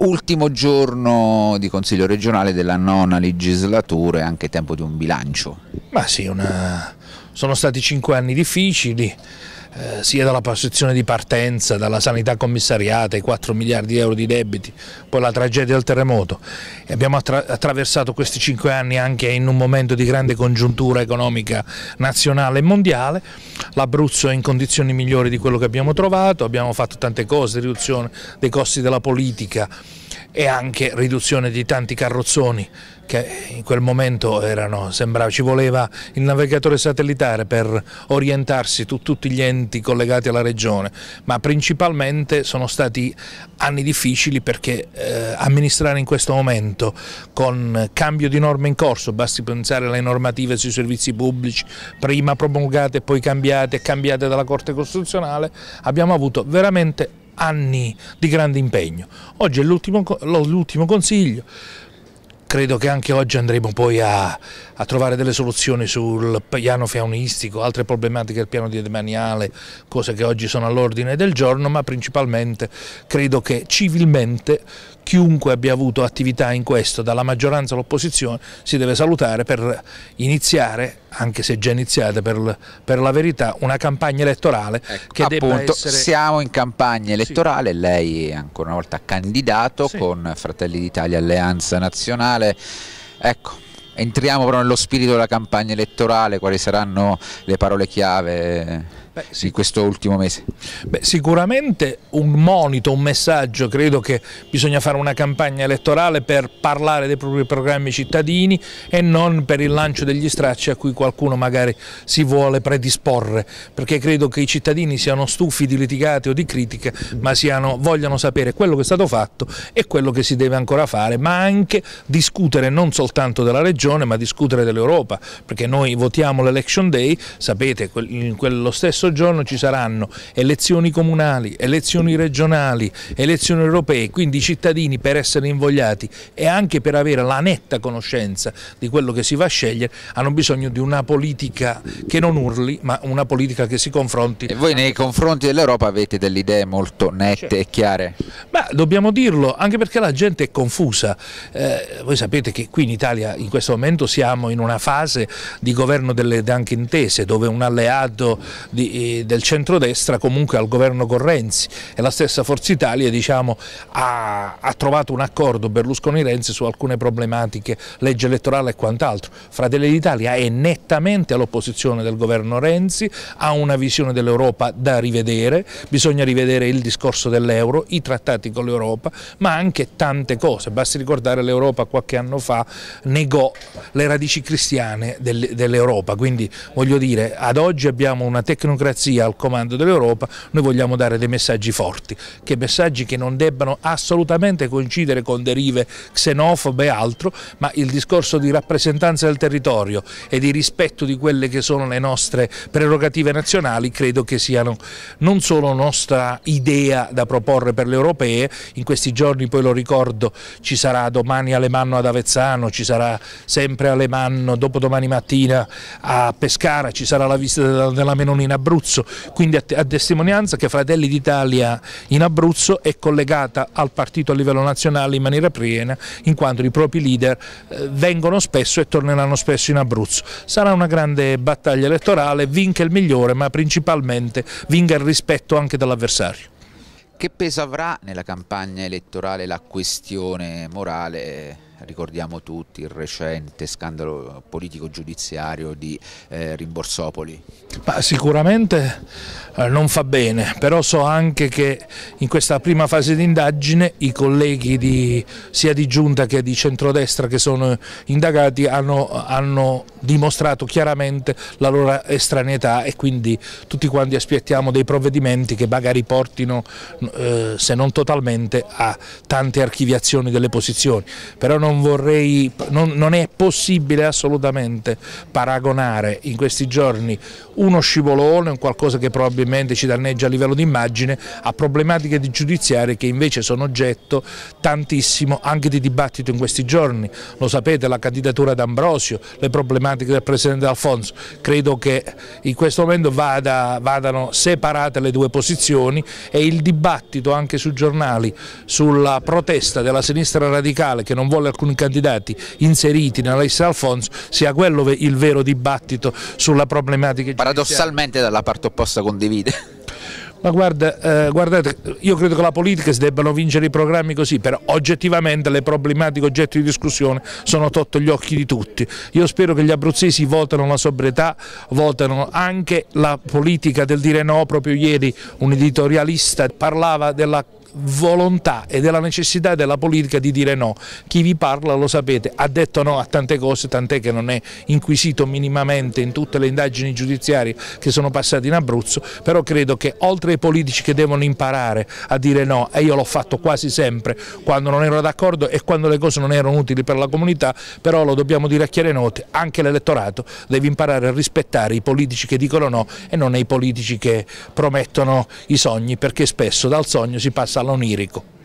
Ultimo giorno di Consiglio regionale della nona legislatura e anche tempo di un bilancio. Ma sì, una... sono stati cinque anni difficili, eh, sia dalla posizione di partenza, dalla sanità commissariata, i 4 miliardi di euro di debiti, poi la tragedia del terremoto. E abbiamo attra attraversato questi cinque anni anche in un momento di grande congiuntura economica nazionale e mondiale. L'Abruzzo è in condizioni migliori di quello che abbiamo trovato, abbiamo fatto tante cose, riduzione dei costi della politica e anche riduzione di tanti carrozzoni che in quel momento erano, sembrava, ci voleva il navigatore satellitare per orientarsi su tutti gli enti collegati alla regione, ma principalmente sono stati anni difficili perché eh, amministrare in questo momento con cambio di norme in corso, basti pensare alle normative sui servizi pubblici, prima promulgate e poi cambiate e cambiate dalla Corte Costituzionale, abbiamo avuto veramente anni di grande impegno. Oggi è l'ultimo consiglio, credo che anche oggi andremo poi a, a, trovare delle soluzioni sul piano faunistico, altre problematiche del piano demaniale, cose che oggi sono all'ordine del giorno, ma principalmente credo che civilmente chiunque abbia avuto attività in questo, dalla maggioranza all'opposizione, si deve salutare per iniziare, anche se già iniziata per, per la verità, una campagna elettorale ecco, che appunto, essere... Siamo in campagna elettorale, sì. lei è ancora una volta candidato sì. con Fratelli d'Italia Alleanza Nazionale. Ecco, entriamo però nello spirito della campagna elettorale, quali saranno le parole chiave? Beh, sì. di questo ultimo mese? Beh, sicuramente un monito, un messaggio, credo che bisogna fare una campagna elettorale per parlare dei propri programmi cittadini e non per il lancio degli stracci a cui qualcuno magari si vuole predisporre, perché credo che i cittadini siano stufi di litigate o di critiche, ma siano, vogliano sapere quello che è stato fatto e quello che si deve ancora fare, ma anche discutere non soltanto della regione, ma discutere dell'Europa, perché noi votiamo l'election day, sapete, in quello stesso stesso giorno ci saranno elezioni comunali, elezioni regionali, elezioni europee, quindi i cittadini per essere invogliati e anche per avere la netta conoscenza di quello che si va a scegliere hanno bisogno di una politica che non urli ma una politica che si confronti. E voi nei confronti dell'Europa avete delle idee molto nette certo. e chiare? Ma dobbiamo dirlo anche perché la gente è confusa, eh, voi sapete che qui in Italia in questo momento siamo in una fase di governo delle anche intese dove un alleato di, del centrodestra comunque al governo con Renzi e la stessa Forza Italia diciamo, ha, ha, trovato un accordo Berlusconi-Renzi su alcune problematiche, legge elettorale e quant'altro. Fratelli d'Italia è nettamente all'opposizione del governo Renzi, ha una visione dell'Europa da rivedere, bisogna rivedere il discorso dell'euro, i trattati con l'Europa, ma anche tante cose. Basti ricordare l'Europa qualche anno fa negò le radici cristiane dell'Europa, quindi voglio dire ad oggi abbiamo una tecnocrazia democrazia al comando dell'Europa, noi vogliamo dare dei messaggi forti, che messaggi che non debbano assolutamente coincidere con derive xenofobe e altro, ma il discorso di rappresentanza del territorio e di rispetto di quelle che sono le nostre prerogative nazionali credo che siano non solo nostra idea da proporre per le europee, in questi giorni poi lo ricordo ci sarà domani Alemanno ad Avezzano, ci sarà sempre Alemanno dopodomani mattina a Pescara, ci sarà la visita della Menoni in Abruzzo, quindi a, a testimonianza che Fratelli d'Italia in Abruzzo è collegata al partito a livello nazionale in maniera piena, in quanto i propri leader eh, vengono spesso e torneranno spesso in Abruzzo. Sarà una grande battaglia elettorale, vinca il migliore, ma principalmente vinca il rispetto anche dell'avversario. Che peso avrà nella campagna elettorale la questione morale ricordiamo tutti il recente scandalo politico-giudiziario di eh, Rimborsopoli. Ma sicuramente eh, non fa bene, però so anche che in questa prima fase di indagine i colleghi di, sia di giunta che di centrodestra che sono indagati hanno, hanno dimostrato chiaramente la loro estraneità e quindi tutti quanti aspettiamo dei provvedimenti che magari portino, eh, se non totalmente, a tante archiviazioni delle posizioni. Però non non vorrei, non, non è possibile assolutamente paragonare in questi giorni uno scivolone, un qualcosa che probabilmente ci danneggia a livello di immagine, a problematiche di giudiziarie che invece sono oggetto tantissimo anche di dibattito in questi giorni. Lo sapete, la candidatura d'Ambrosio, le problematiche del Presidente Alfonso, credo che in questo momento vada, vadano separate le due posizioni e il dibattito anche sui giornali sulla protesta della sinistra radicale che non vuole alcuni candidati inseriti nella lista Alfonso sia quello il vero dibattito sulla problematica paradossalmente dalla parte opposta condivide. Ma guarda, eh, guardate, io credo che la politica si debbano vincere i programmi così, però oggettivamente le problematiche oggetto di discussione sono sotto gli occhi di tutti. Io spero che gli abruzzesi votano la sobrietà, votano anche la politica del dire no, proprio ieri un editorialista parlava della volontà e della necessità della politica di dire no. Chi vi parla, lo sapete, ha detto no a tante cose, tant'è che non è inquisito minimamente in tutte le indagini giudiziarie che sono passate in Abruzzo, però credo che oltre ai politici che devono imparare a dire no, e io l'ho fatto quasi sempre quando non ero d'accordo e quando le cose non erano utili per la comunità, però lo dobbiamo dire a chiare note, anche l'elettorato deve imparare a rispettare i politici che dicono no e non i politici che promettono i sogni, perché spesso dal sogno si passa all'onirico.